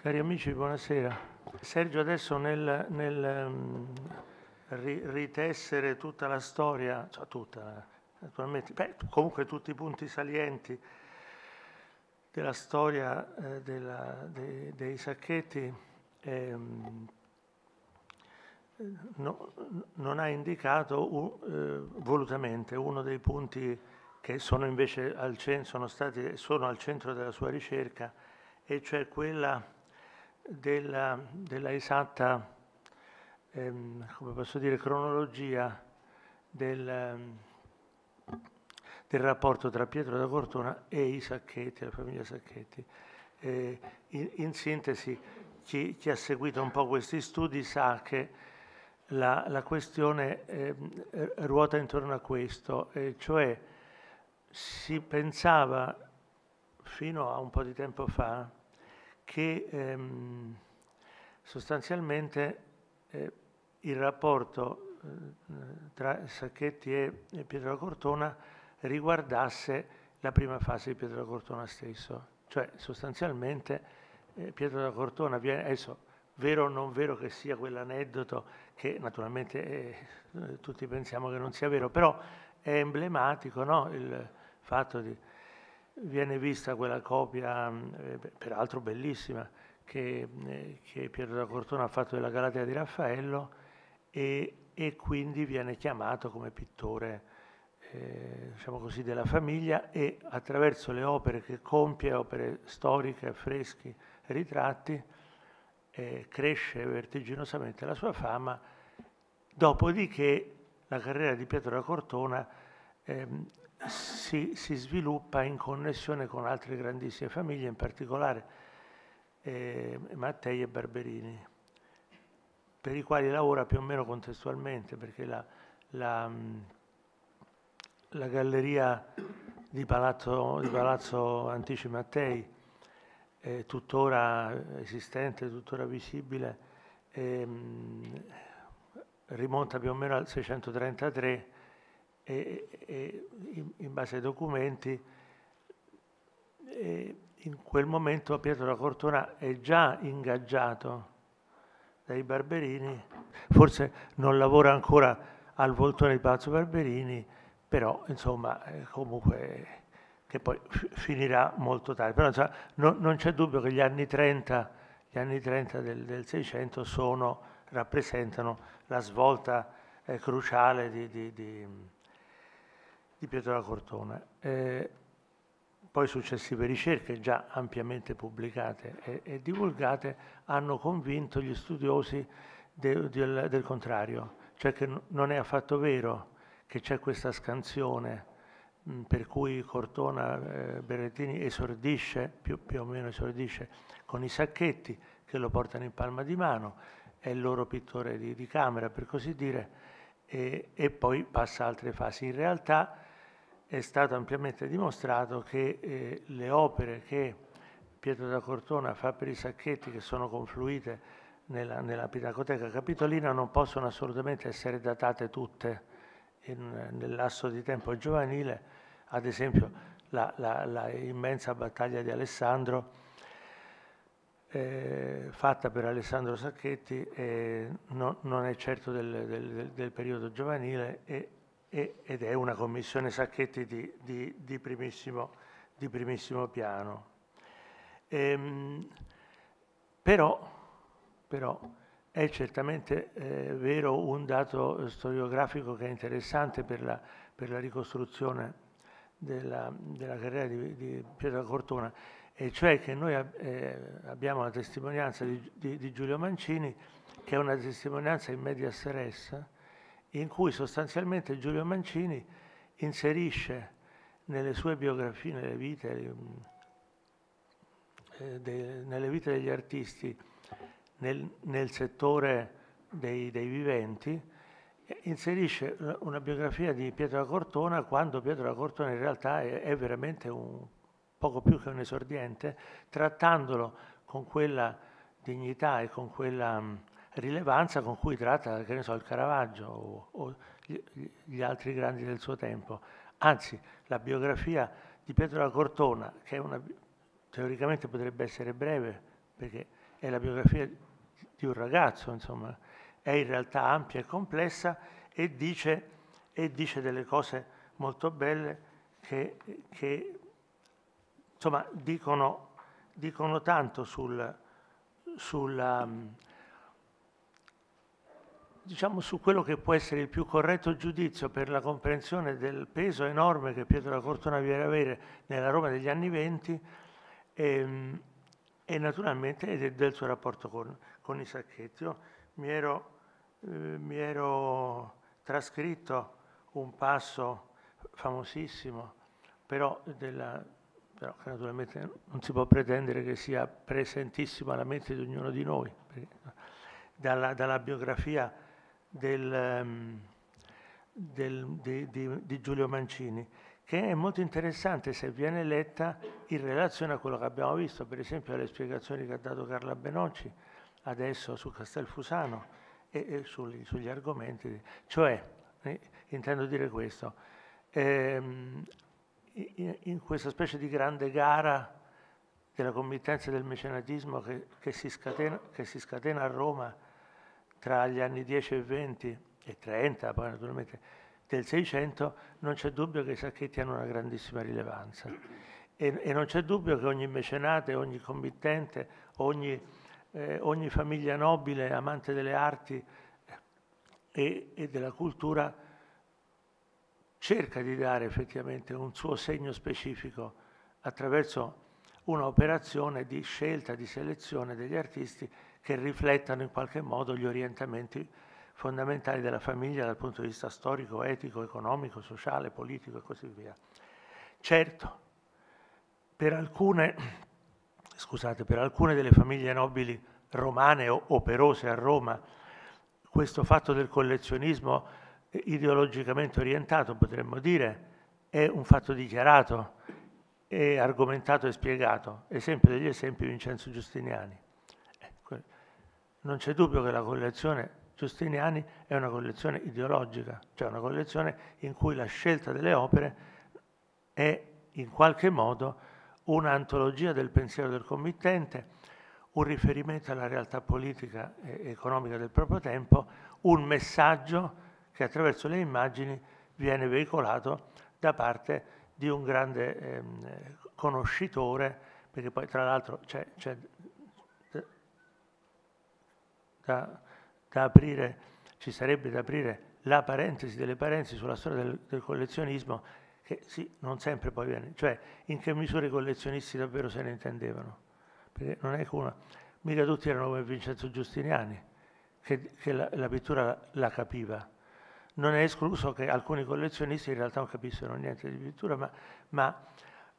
Cari amici, buonasera. Sergio adesso nel, nel um, ri, ritessere tutta la storia, cioè tutta, naturalmente, beh, comunque tutti i punti salienti della storia eh, della, dei, dei, sacchetti, ehm, no, non ha indicato uh, eh, volutamente uno dei punti che sono invece al, sono stati, sono al centro della sua ricerca, e cioè quella della, della esatta, ehm, come posso dire, cronologia del, del, rapporto tra Pietro da Cortona e i Sacchetti, la famiglia Sacchetti. Eh, in, in, sintesi, chi, chi, ha seguito un po' questi studi sa che la, la questione eh, ruota intorno a questo, eh, cioè si pensava fino a un po' di tempo fa che ehm, sostanzialmente eh, il rapporto eh, tra Sacchetti e, e Pietro Cortona riguardasse la prima fase di Pietro da Cortona stesso, cioè sostanzialmente eh, Pietro da Cortona viene, adesso vero o non vero che sia quell'aneddoto che naturalmente eh, tutti pensiamo che non sia vero, però è emblematico no? il fatto di viene vista quella copia, eh, peraltro bellissima, che, eh, che, Pietro da Cortona ha fatto della Galatea di Raffaello e, e quindi viene chiamato come pittore eh, diciamo così, della famiglia e attraverso le opere che compie, opere storiche, affreschi, ritratti, eh, cresce vertiginosamente la sua fama, dopodiché la carriera di Pietro da Cortona ehm, si, si, sviluppa in connessione con altre grandissime famiglie, in particolare eh, Mattei e Barberini, per i quali lavora più o meno contestualmente, perché la, la, la galleria di Palazzo, di Palazzo Antici Mattei è tuttora esistente, tuttora visibile, ehm, rimonta più o meno al 633 e, e in, base ai documenti in quel momento Pietro da Cortona è già ingaggiato dai Barberini, forse non lavora ancora al voltone di Palazzo Barberini, però insomma eh, comunque che poi finirà molto tardi. Però insomma, no, non c'è dubbio che gli anni 30, gli anni 30 del, 600 sono, rappresentano la svolta eh, cruciale di, di, di di Pietro da Cortona. Eh, poi successive ricerche, già ampiamente pubblicate e, e divulgate, hanno convinto gli studiosi de, del, del, contrario, cioè che non è affatto vero che c'è questa scansione mh, per cui Cortona eh, Berrettini esordisce, più, più o meno esordisce, con i sacchetti che lo portano in palma di mano, è il loro pittore di, di camera per così dire, e, e poi passa altre fasi. In realtà è stato ampiamente dimostrato che eh, le opere che Pietro da Cortona fa per i sacchetti che sono confluite nella, nella Pinacoteca Capitolina non possono assolutamente essere datate tutte in, nel lasso di tempo giovanile, ad esempio la, la, la immensa battaglia di Alessandro eh, fatta per Alessandro Sacchetti eh, no, non è certo del, del, del periodo giovanile e ed è una commissione Sacchetti di, di, di, primissimo, di primissimo, piano. Ehm, però, però, è certamente eh, vero un dato storiografico che è interessante per la, per la ricostruzione della, della, carriera di, di Pietro Cortona, e cioè che noi eh, abbiamo la testimonianza di, Giulio Mancini, che è una testimonianza in media res, in cui sostanzialmente Giulio Mancini inserisce nelle sue biografie, nelle vite, eh, de, nelle vite degli artisti, nel, nel settore dei, dei, viventi, inserisce una biografia di Pietro da Cortona quando Pietro da Cortona in realtà è, è veramente un poco più che un esordiente, trattandolo con quella dignità e con quella rilevanza con cui tratta, che ne so, il Caravaggio o, o gli, altri grandi del suo tempo. Anzi, la biografia di Pietro da Cortona, che una, teoricamente potrebbe essere breve, perché è la biografia di un ragazzo, insomma, è in realtà ampia e complessa e dice, e dice delle cose molto belle che, che insomma, dicono, dicono tanto sul, sulla, diciamo, su quello che può essere il più corretto giudizio per la comprensione del peso enorme che Pietro da Cortona viene avere nella Roma degli anni venti e, ehm, e naturalmente del suo rapporto con, con i sacchetti. Io mi ero, eh, mi ero trascritto un passo famosissimo, però, della, però naturalmente non si può pretendere che sia presentissimo alla mente di ognuno di noi, dalla, dalla biografia del, ehm, del, di, di, di, Giulio Mancini, che è molto interessante se viene letta in relazione a quello che abbiamo visto, per esempio alle spiegazioni che ha dato Carla Benocci adesso su Castelfusano e, e sugli, sugli, argomenti. Cioè, eh, intendo dire questo, ehm, in, in, questa specie di grande gara della committenza del mecenatismo che, che, si scatena, che si scatena a Roma, tra gli anni 10 e 20 e 30, poi naturalmente del 600, non c'è dubbio che i sacchetti hanno una grandissima rilevanza. E, e non c'è dubbio che ogni mecenate, ogni committente, ogni, eh, ogni famiglia nobile, amante delle arti e, e della cultura, cerca di dare effettivamente un suo segno specifico attraverso un'operazione di scelta, di selezione degli artisti che riflettano in qualche modo gli orientamenti fondamentali della famiglia dal punto di vista storico, etico, economico, sociale, politico e così via. Certo, per alcune, scusate, per alcune delle famiglie nobili romane o operose a Roma, questo fatto del collezionismo ideologicamente orientato, potremmo dire, è un fatto dichiarato, è argomentato e spiegato. Esempio degli esempi Vincenzo Giustiniani. Non c'è dubbio che la collezione Giustiniani è una collezione ideologica, cioè una collezione in cui la scelta delle opere è in qualche modo un'antologia del pensiero del committente, un riferimento alla realtà politica e economica del proprio tempo, un messaggio che attraverso le immagini viene veicolato da parte di un grande eh, conoscitore, perché poi tra l'altro c'è da, da aprire, ci sarebbe da aprire la parentesi delle parentesi sulla storia del, del, collezionismo, che sì, non sempre poi viene, cioè in che misura i collezionisti davvero se ne intendevano, perché non è che uno, mica tutti erano come Vincenzo Giustiniani, che, che la, la, pittura la, la, capiva. Non è escluso che alcuni collezionisti in realtà non capissero niente di pittura, ma, ma,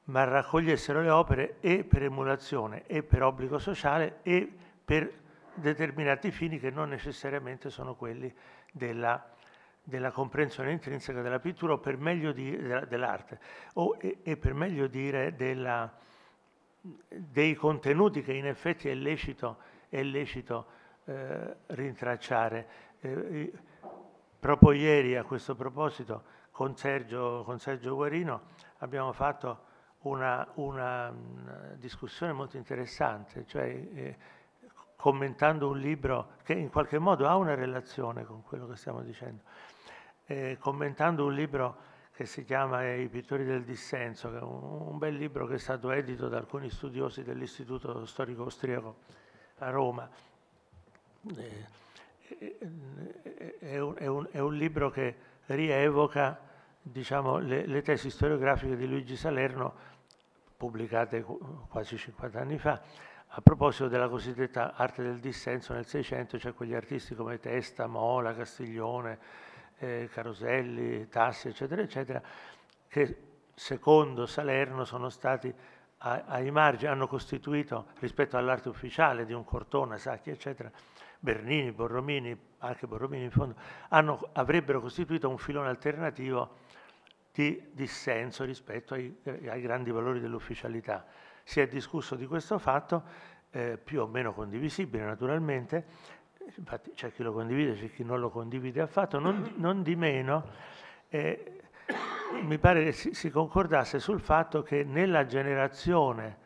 ma raccogliessero le opere e per emulazione e per obbligo sociale e per determinati fini che non necessariamente sono quelli della, della comprensione intrinseca della pittura o per meglio dire dell'arte o, e, e, per meglio dire della, dei contenuti che in effetti è lecito, è lecito eh, rintracciare. Eh, proprio ieri a questo proposito con Sergio, con Sergio Guarino abbiamo fatto una, una, una discussione molto interessante, cioè eh, commentando un libro che in qualche modo ha una relazione con quello che stiamo dicendo, eh, commentando un libro che si chiama I pittori del dissenso, che è un, un, bel libro che è stato edito da alcuni studiosi dell'Istituto Storico Austriaco a Roma. Eh, eh, è, un, è, un, è, un, libro che rievoca diciamo, le, le tesi storiografiche di Luigi Salerno, pubblicate quasi 50 anni fa, a proposito della cosiddetta arte del dissenso nel Seicento, c'è quegli artisti come Testa, Mola, Castiglione, eh, Caroselli, Tassi, eccetera, eccetera, che secondo Salerno sono stati ai margini, hanno costituito rispetto all'arte ufficiale di un Cortona, Sacchi, eccetera, Bernini, Borromini, anche Borromini in fondo, hanno, avrebbero costituito un filone alternativo di dissenso rispetto ai, ai grandi valori dell'ufficialità si è discusso di questo fatto, eh, più o meno condivisibile naturalmente, infatti c'è chi lo condivide, c'è chi non lo condivide affatto, non, non di meno eh, mi pare che si, si, concordasse sul fatto che nella generazione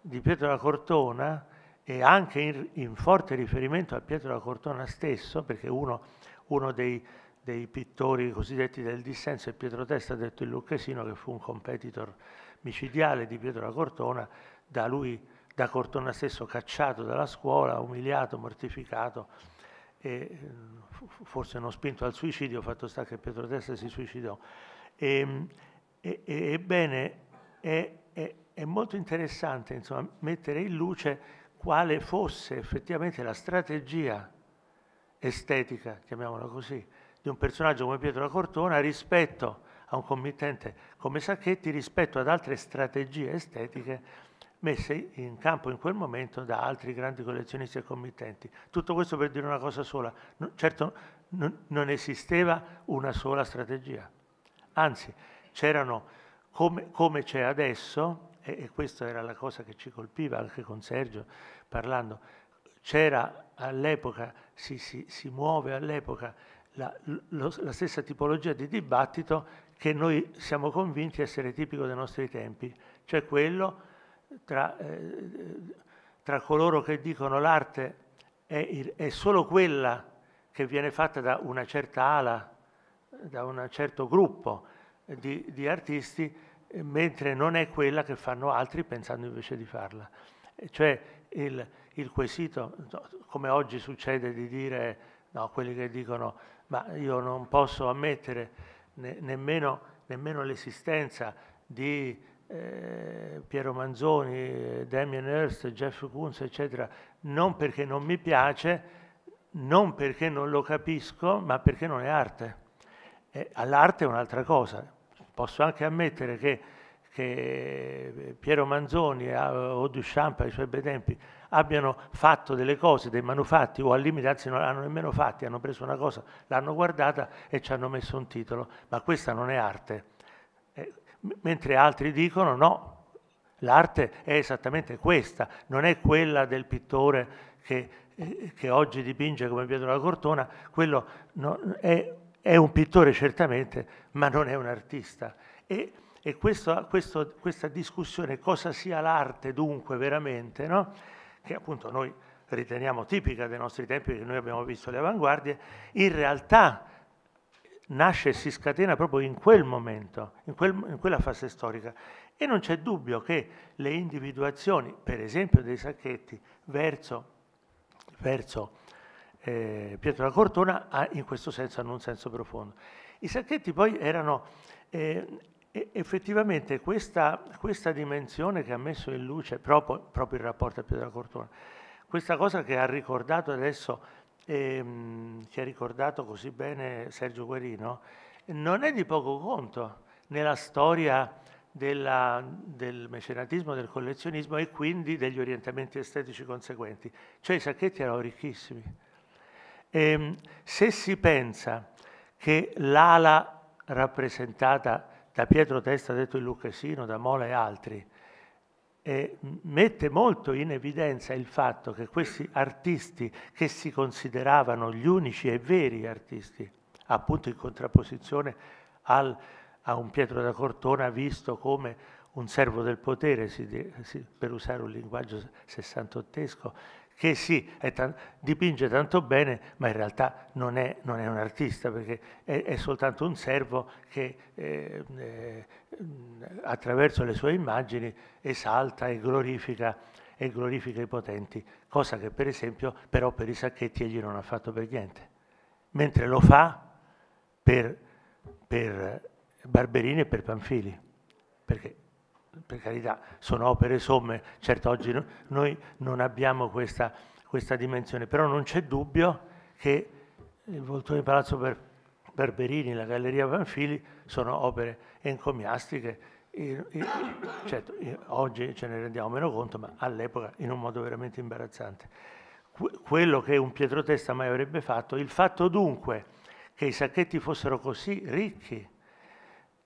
di Pietro da Cortona e anche in, in forte riferimento a Pietro da Cortona stesso, perché uno, uno dei, dei, pittori cosiddetti del dissenso è Pietro Testa, detto il Lucchesino, che fu un competitor micidiale di Pietro da Cortona, da lui, da Cortona stesso, cacciato dalla scuola, umiliato, mortificato, e forse non spinto al suicidio, fatto sta che Pietro Testa si suicidò. Ehm, ebbene, è, è, è molto interessante insomma, mettere in luce quale fosse effettivamente la strategia estetica, chiamiamola così, di un personaggio come Pietro da Cortona rispetto a un committente come Sacchetti, rispetto ad altre strategie estetiche messe in campo in quel momento da altri grandi collezionisti e committenti. Tutto questo per dire una cosa sola, certo non esisteva una sola strategia, anzi c'erano, come, come c'è adesso, e, e questa era la cosa che ci colpiva anche con Sergio parlando, c'era all'epoca, si, si, si muove all'epoca la, la stessa tipologia di dibattito che noi siamo convinti essere tipico dei nostri tempi, cioè quello tra, eh, tra coloro che dicono l'arte è, è, solo quella che viene fatta da una certa ala, da un certo gruppo di, di artisti, mentre non è quella che fanno altri pensando invece di farla. Cioè il, il quesito, come oggi succede di dire, no, quelli che dicono ma io non posso ammettere ne, nemmeno, nemmeno l'esistenza di eh, Piero Manzoni, Damien Hirst, Jeff Koons, eccetera, non perché non mi piace, non perché non lo capisco, ma perché non è arte. Eh, all'arte è un'altra cosa, Posso anche ammettere che, che Piero Manzoni o Duchamp ai suoi bei tempi abbiano fatto delle cose, dei manufatti, o al limite anzi non l'hanno nemmeno fatti, hanno preso una cosa, l'hanno guardata e ci hanno messo un titolo, ma questa non è arte. Mentre altri dicono no, l'arte è esattamente questa, non è quella del pittore che, eh, che oggi dipinge come Pietro la Cortona, quello no, è è un pittore certamente, ma non è un artista. E, e questo, questo, questa discussione, cosa sia l'arte dunque veramente, no? che appunto noi riteniamo tipica dei nostri tempi, perché noi abbiamo visto le avanguardie, in realtà nasce e si scatena proprio in quel momento, in, quel, in quella fase storica. E non c'è dubbio che le individuazioni, per esempio dei sacchetti, verso, verso eh, Pietro da Cortona ha, in questo senso hanno un senso profondo. I sacchetti poi erano eh, effettivamente questa, questa, dimensione che ha messo in luce proprio, proprio il rapporto a Pietro da Cortona, questa cosa che ha ricordato adesso, ehm, che ha ricordato così bene Sergio Guerino, non è di poco conto nella storia della, del mecenatismo, del collezionismo e quindi degli orientamenti estetici conseguenti. Cioè i sacchetti erano ricchissimi e, ehm, se si pensa che l'ala rappresentata da Pietro Testa, detto il Lucchesino, da Mola e altri, eh, mette molto in evidenza il fatto che questi artisti che si consideravano gli unici e veri artisti, appunto in contrapposizione al, a un Pietro da Cortona visto come un servo del potere, si, si, per usare un linguaggio sessantottesco, che sì, tan- dipinge tanto bene, ma in realtà non è, non è un artista, perché è, è, soltanto un servo che eh, eh, attraverso le sue immagini esalta e glorifica, e glorifica i potenti, cosa che per esempio però per i sacchetti egli non ha fatto per niente, mentre lo fa per, per Barberini e per Panfili, perché per carità, sono opere somme, certo oggi no, noi non abbiamo questa, questa, dimensione, però non c'è dubbio che il voltone di Palazzo per, Barberini, la Galleria Panfili sono opere encomiastiche, e, e, certo, oggi ce ne rendiamo meno conto, ma all'epoca in un modo veramente imbarazzante. quello che un Pietrotesta mai avrebbe fatto, il fatto dunque che i sacchetti fossero così ricchi,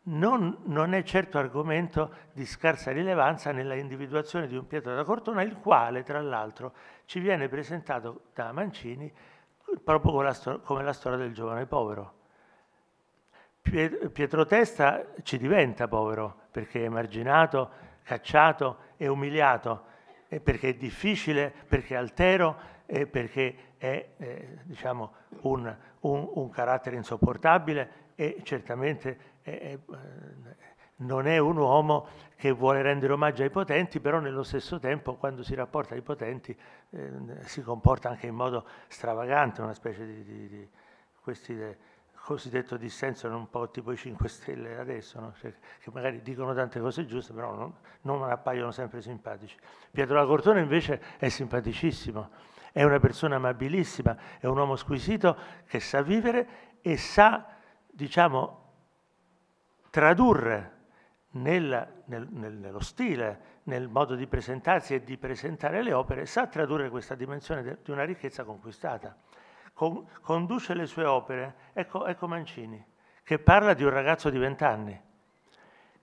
non, non, è certo argomento di scarsa rilevanza nella individuazione di un Pietro da Cortona, il quale tra l'altro ci viene presentato da Mancini proprio come la, come la storia del giovane povero. Pietro Testa ci diventa povero perché è emarginato, cacciato e umiliato perché è difficile, perché è altero e perché è eh, diciamo, un, un, un, carattere insopportabile e certamente eh, non è un uomo che vuole rendere omaggio ai potenti, però nello stesso tempo quando si rapporta ai potenti eh, si comporta anche in modo stravagante, una specie di, di, di questi de, cosiddetto dissenso un po' tipo i 5 Stelle adesso, no? cioè, che magari dicono tante cose giuste, però non, non appaiono sempre simpatici. Pietro La Cortona invece è simpaticissimo, è una persona amabilissima, è un uomo squisito che sa vivere e sa, diciamo, tradurre nel, nel, nel, nello stile, nel modo di presentarsi e di presentare le opere, sa tradurre questa dimensione de, di una ricchezza conquistata. Con, conduce le sue opere, ecco, ecco Mancini, che parla di un ragazzo di vent'anni,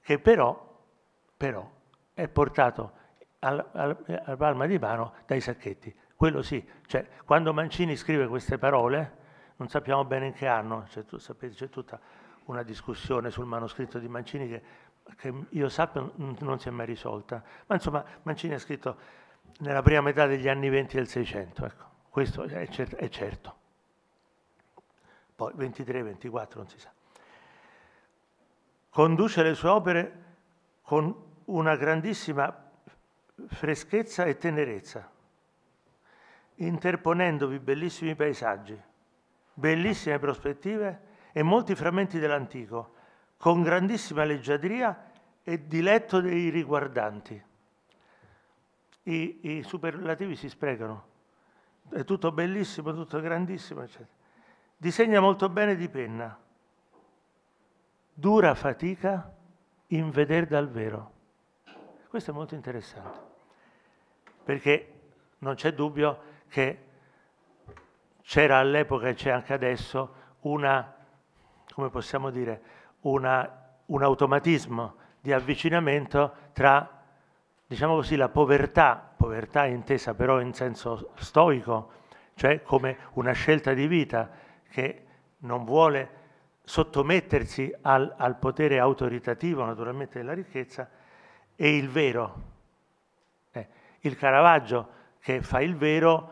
che però, però è portato al, al, al palma di mano dai sacchetti. Quello sì, cioè quando Mancini scrive queste parole, non sappiamo bene in che anno, c'è tutta una discussione sul manoscritto di Mancini che che io sappia non si è mai risolta. Ma insomma Mancini ha scritto nella prima metà degli anni 20 del 600, ecco, questo è, cer- è certo. Poi 23, 24 non si sa. Conduce le sue opere con una grandissima freschezza e tenerezza, interponendovi bellissimi paesaggi, bellissime prospettive e molti frammenti dell'antico, con grandissima leggiadria e diletto dei riguardanti. I, I, superlativi si sprecano, è tutto bellissimo, tutto grandissimo, eccetera. Disegna molto bene di penna, dura fatica in veder dal vero. Questo è molto interessante, perché non c'è dubbio che c'era all'epoca e c'è anche adesso una, come possiamo dire, una, un automatismo di avvicinamento tra, diciamo così, la povertà, povertà intesa però in senso stoico, cioè come una scelta di vita che non vuole sottomettersi al, al potere autoritativo naturalmente della ricchezza, e il vero. Eh, il Caravaggio che fa il vero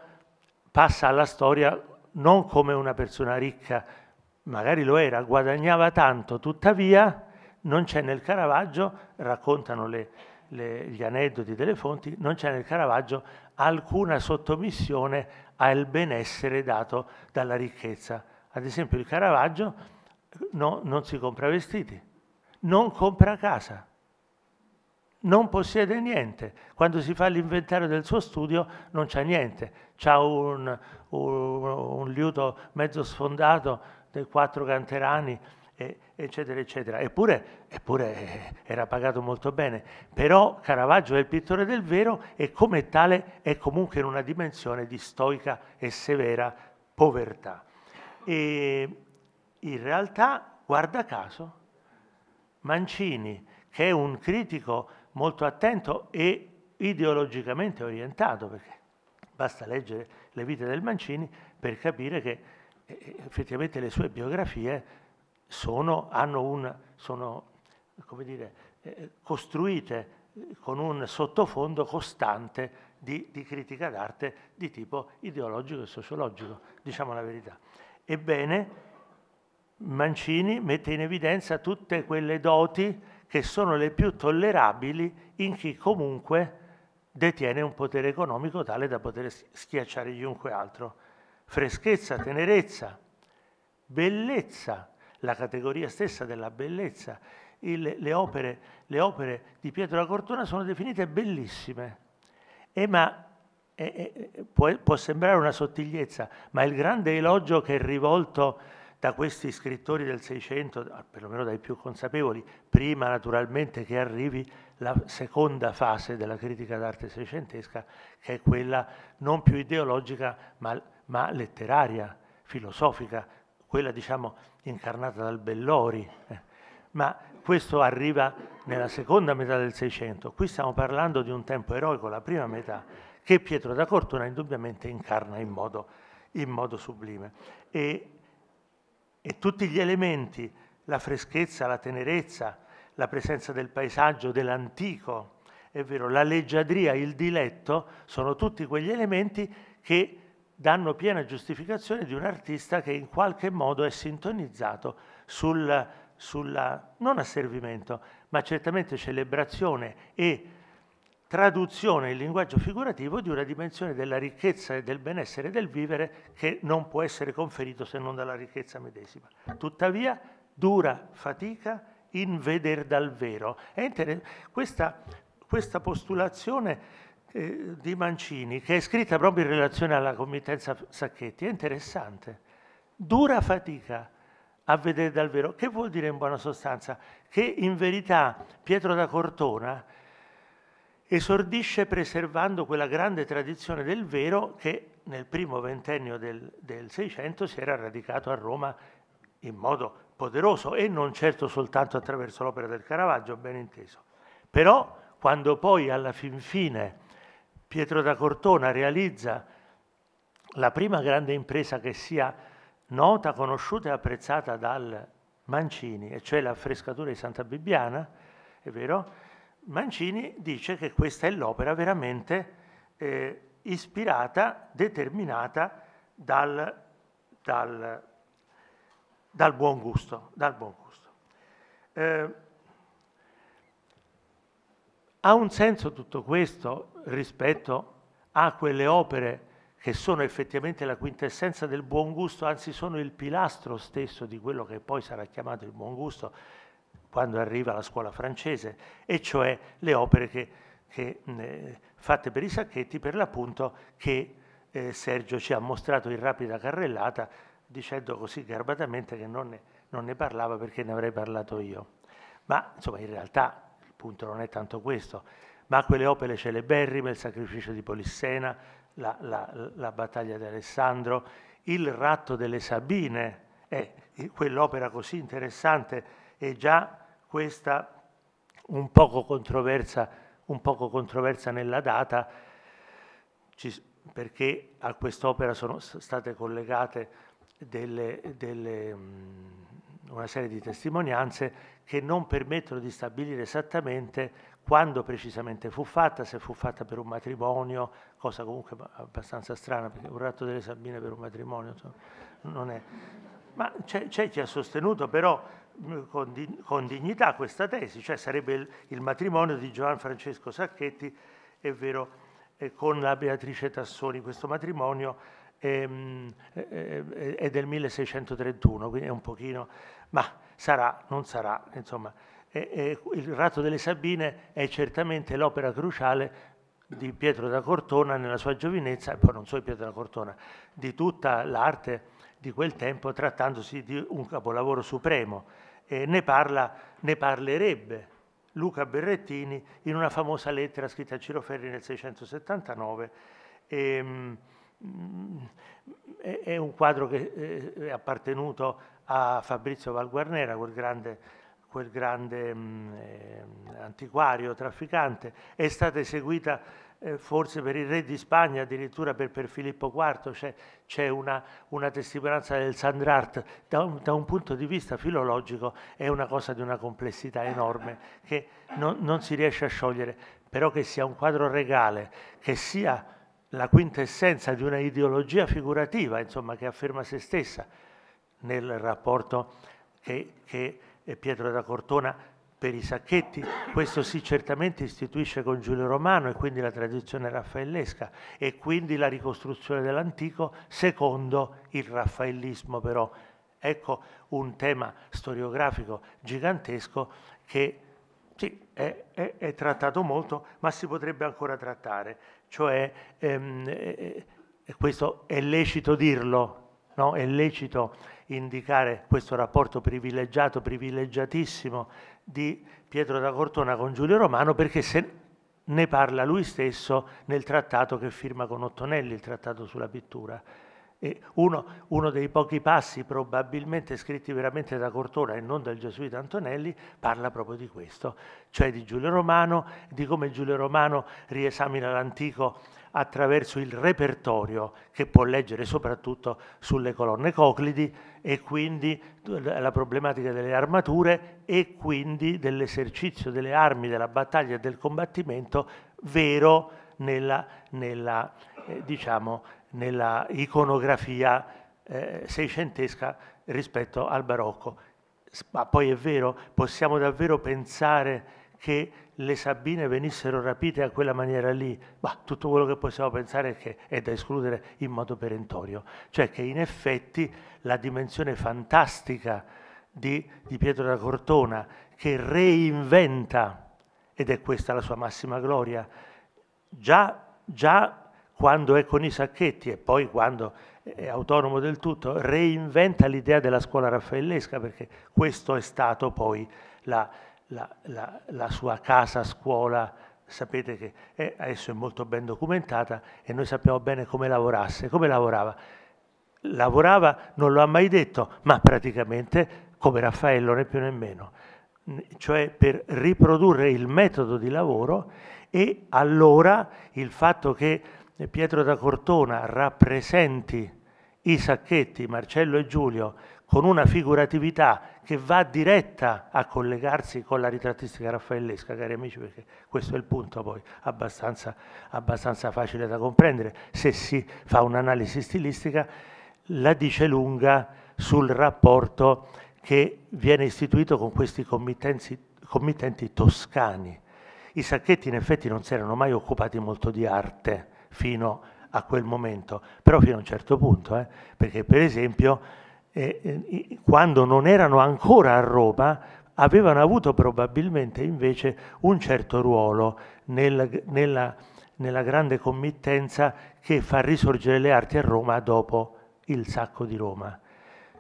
passa alla storia non come una persona ricca magari lo era, guadagnava tanto, tuttavia non c'è nel Caravaggio, raccontano le, le, gli aneddoti delle fonti, non c'è nel Caravaggio alcuna sottomissione al benessere dato dalla ricchezza. Ad esempio il Caravaggio no, non si compra vestiti, non compra casa, non possiede niente. Quando si fa l'inventario del suo studio non c'è niente, c'ha un, un, un liuto mezzo sfondato dei quattro canterani, eccetera, eccetera. Eppure, eppure, eh, era pagato molto bene. Però Caravaggio è il pittore del vero e come tale è comunque in una dimensione di stoica e severa povertà. E in realtà, guarda caso, Mancini, che è un critico molto attento e ideologicamente orientato, perché basta leggere le vite del Mancini per capire che effettivamente le sue biografie sono, un, sono dire, eh, costruite con un sottofondo costante di, di, critica d'arte di tipo ideologico e sociologico, diciamo la verità. Ebbene, Mancini mette in evidenza tutte quelle doti che sono le più tollerabili in chi comunque detiene un potere economico tale da poter schiacciare chiunque altro freschezza, tenerezza, bellezza, la categoria stessa della bellezza. Il, le, opere, le, opere, di Pietro da Cortona sono definite bellissime, e ma eh, eh, può, può, sembrare una sottigliezza, ma il grande elogio che è rivolto da questi scrittori del Seicento, perlomeno dai più consapevoli, prima naturalmente che arrivi la seconda fase della critica d'arte seicentesca, che è quella non più ideologica, ma ma letteraria, filosofica, quella diciamo incarnata dal Bellori. Eh. Ma questo arriva nella seconda metà del Seicento. Qui stiamo parlando di un tempo eroico, la prima metà, che Pietro da Cortona indubbiamente incarna in modo, in modo sublime. E, e tutti gli elementi, la freschezza, la tenerezza, la presenza del paesaggio, dell'antico, è vero, la leggiadria, il diletto sono tutti quegli elementi che danno piena giustificazione di un artista che in qualche modo è sintonizzato sul, sulla, non asservimento, ma certamente celebrazione e traduzione in linguaggio figurativo di una dimensione della ricchezza e del benessere del vivere che non può essere conferito se non dalla ricchezza medesima. Tuttavia, dura fatica in veder dal vero. Questa, questa, postulazione eh, di Mancini, che è scritta proprio in relazione alla committenza Sacchetti, è interessante. Dura fatica a vedere dal vero. Che vuol dire in buona sostanza? Che in verità Pietro da Cortona esordisce preservando quella grande tradizione del vero che nel primo ventennio del, Seicento si era radicato a Roma in modo poderoso e non certo soltanto attraverso l'opera del Caravaggio, ben inteso. Però quando poi alla fin fine Pietro da Cortona realizza la prima grande impresa che sia nota, conosciuta e apprezzata dal Mancini, e cioè la frescatura di Santa Bibbiana, è vero? Mancini dice che questa è l'opera veramente eh, ispirata, determinata dal, dal, dal, buon gusto. Dal buon gusto. Eh, ha un senso tutto questo rispetto a quelle opere che sono effettivamente la quintessenza del buon gusto, anzi sono il pilastro stesso di quello che poi sarà chiamato il buon gusto, quando arriva la scuola francese, e cioè le opere che, che, eh, fatte per i sacchetti, per l'appunto che eh, Sergio ci ha mostrato in rapida carrellata, dicendo così garbatamente che non ne, non ne parlava perché ne avrei parlato io. Ma insomma in realtà il punto non è tanto questo, ma quelle opere celeberrime, il sacrificio di Polissena, la, la, la battaglia di Alessandro, il ratto delle Sabine, è quell'opera così interessante e già questa un poco controversa, un poco controversa nella data, ci, perché a quest'opera sono state collegate delle, delle, una serie di testimonianze che non permettono di stabilire esattamente quando precisamente fu fatta, se fu fatta per un matrimonio, cosa comunque abbastanza strana, perché un ratto delle Sabine per un matrimonio non è... Ma c'è, chi ha sostenuto però con, di, con, dignità questa tesi, cioè sarebbe il, il matrimonio di Giovan Francesco Sacchetti, è vero, eh, con la Beatrice Tassoni. Questo matrimonio è, è, è, del 1631, quindi è un pochino, ma sarà, non sarà, insomma. il Ratto delle Sabine è certamente l'opera cruciale di Pietro da Cortona nella sua giovinezza, e poi non solo Pietro da Cortona, di tutta l'arte di quel tempo trattandosi di un capolavoro supremo. E ne, parla, ne parlerebbe Luca Berrettini in una famosa lettera scritta a Ciro Ferri nel 679. E, mm, è un quadro che eh, è appartenuto a Fabrizio Valguarnera, quel grande, quel grande mm, eh, antiquario, trafficante. È stata eseguita eh, forse per il re di Spagna, addirittura per, per Filippo IV, c'è, una, una, testimonianza del Sandrart, da un, da un, punto di vista filologico è una cosa di una complessità enorme che non, non si riesce a sciogliere, però che sia un quadro regale, che sia la quintessenza di una ideologia figurativa, insomma, che afferma se stessa nel rapporto che, che Pietro da Cortona per i sacchetti, questo sì certamente istituisce con Giulio Romano e quindi la tradizione raffaellesca e quindi la ricostruzione dell'antico secondo il raffaellismo però. Ecco un tema storiografico gigantesco che sì, è, è, è trattato molto, ma si potrebbe ancora trattare. Cioè, ehm, eh, questo è lecito dirlo, no? è lecito indicare questo rapporto privilegiato, privilegiatissimo di Pietro da Cortona con Giulio Romano perché se ne parla lui stesso nel trattato che firma con Ottonelli, il trattato sulla pittura. Uno, uno, dei pochi passi probabilmente scritti veramente da Cortona e non dal gesuita Antonelli parla proprio di questo, cioè di Giulio Romano, di come Giulio Romano riesamina l'antico attraverso il repertorio che può leggere soprattutto sulle colonne coclidi e quindi la problematica delle armature e quindi dell'esercizio delle armi, della battaglia e del combattimento vero nella, nella, eh, diciamo, nella iconografia eh, seicentesca rispetto al barocco. Ma poi è vero, possiamo davvero pensare che le Sabine venissero rapite a quella maniera lì, ma tutto quello che possiamo pensare è che è da escludere in modo perentorio, cioè che in effetti la dimensione fantastica di, di Pietro da Cortona che reinventa, ed è questa la sua massima gloria, già, già quando è con i sacchetti e poi quando è autonomo del tutto, reinventa l'idea della scuola raffaellesca, perché questo è stato poi la, la, la, la sua casa scuola, sapete che è, adesso è molto ben documentata e noi sappiamo bene come lavorasse, come lavorava. Lavorava, non lo ha mai detto, ma praticamente come Raffaello, né più né meno, cioè per riprodurre il metodo di lavoro e allora il fatto che Pietro da Cortona rappresenti i sacchetti, Marcello e Giulio, con una figuratività che va diretta a collegarsi con la ritrattistica raffaellesca, cari amici, perché questo è il punto poi abbastanza, abbastanza facile da comprendere. Se si fa un'analisi stilistica, la dice lunga sul rapporto che viene istituito con questi committenti toscani. I sacchetti in effetti non si erano mai occupati molto di arte fino a quel momento, però fino a un certo punto, eh? perché per esempio eh, eh, quando non erano ancora a Roma avevano avuto probabilmente invece un certo ruolo nel, nella, nella grande committenza che fa risorgere le arti a Roma dopo il sacco di Roma.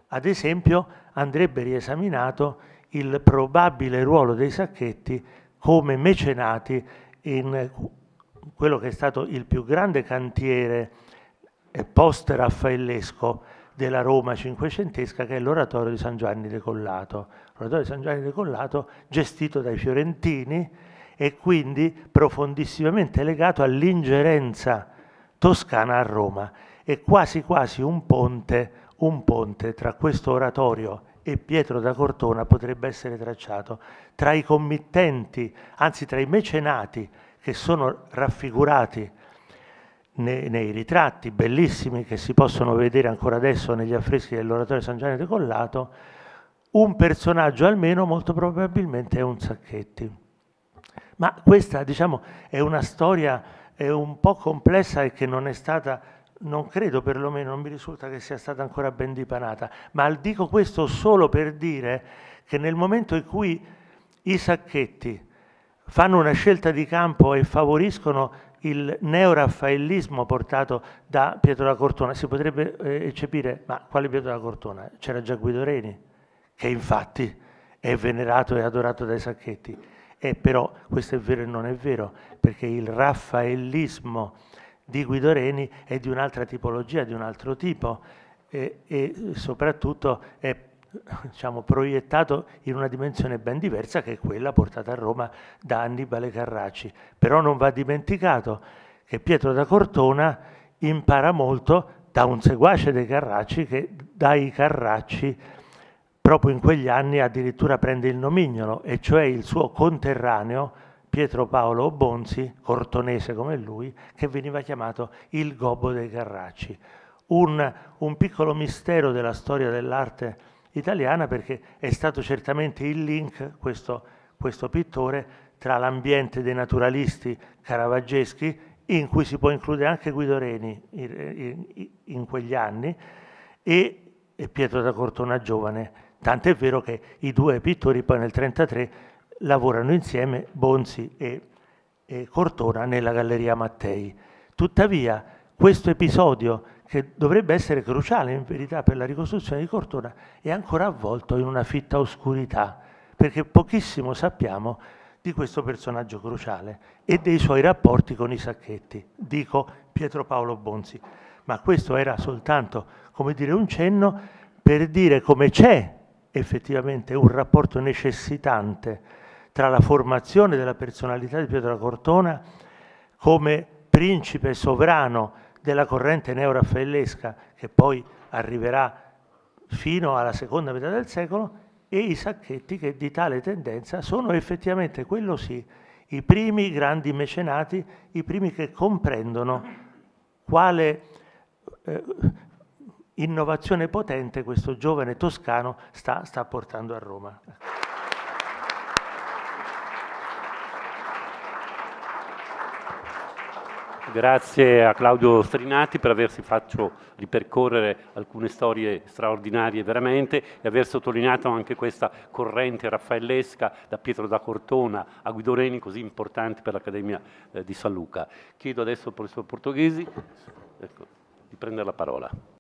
Ad esempio andrebbe riesaminato il probabile ruolo dei sacchetti come mecenati in quello che è stato il più grande cantiere post-raffaellesco della Roma cinquecentesca che è l'oratorio di San Giovanni de Collato. L'oratorio di San Giovanni de gestito dai fiorentini e quindi profondissimamente legato all'ingerenza toscana a Roma. È quasi quasi un ponte, un ponte tra questo oratorio e Pietro da Cortona potrebbe essere tracciato tra i committenti, anzi tra i mecenati che sono raffigurati nei, nei, ritratti bellissimi che si possono vedere ancora adesso negli affreschi dell'oratorio San Giovanni de Collato, un personaggio almeno molto probabilmente è un Sacchetti. Ma questa diciamo è una storia è un po' complessa e che non è stata, non credo perlomeno, non mi risulta che sia stata ancora ben dipanata, ma dico questo solo per dire che nel momento in cui i Sacchetti fanno una scelta di campo e favoriscono il neoraffaellismo portato da Pietro da Cortona. Si potrebbe eh, eccepire, ma quale Pietro da Cortona? C'era già Guido Reni, che infatti è venerato e adorato dai sacchetti. E però questo è vero e non è vero, perché il raffaellismo di Guido Reni è di un'altra tipologia, di un altro tipo e, e soprattutto è diciamo, proiettato in una dimensione ben diversa che è quella portata a Roma da Annibale Carracci. Però non va dimenticato che Pietro da Cortona impara molto da un seguace dei Carracci che dai Carracci proprio in quegli anni addirittura prende il nomignolo e cioè il suo conterraneo Pietro Paolo Bonzi, cortonese come lui, che veniva chiamato il gobbo dei Carracci. Un, un piccolo mistero della storia dell'arte italiana perché è stato certamente il link, questo, questo pittore, tra l'ambiente dei naturalisti caravaggeschi, in cui si può includere anche Guido Reni in, in quegli anni, e, e Pietro da Cortona giovane. Tant'è vero che i due pittori poi nel 1933 lavorano insieme, Bonzi e, e Cortona, nella Galleria Mattei. Tuttavia, questo episodio che dovrebbe essere cruciale in verità per la ricostruzione di Cortona, è ancora avvolto in una fitta oscurità, perché pochissimo sappiamo di questo personaggio cruciale e dei suoi rapporti con i sacchetti, dico Pietro Paolo Bonzi. Ma questo era soltanto, come dire, un cenno per dire come c'è effettivamente un rapporto necessitante tra la formazione della personalità di Pietro Cortona come principe sovrano della corrente neoraffaellesca che poi arriverà fino alla seconda metà del secolo e i sacchetti che di tale tendenza sono effettivamente, quello sì, i primi grandi mecenati, i primi che comprendono quale eh, innovazione potente questo giovane toscano sta, sta portando a Roma. Grazie a Claudio Strinati per aversi fatto ripercorrere alcune storie straordinarie veramente e aver sottolineato anche questa corrente raffaellesca da Pietro da Cortona a Guido Reni così importanti per l'Accademia eh, di San Luca. Chiedo adesso al professor Portoghesi ecco, di prendere la parola.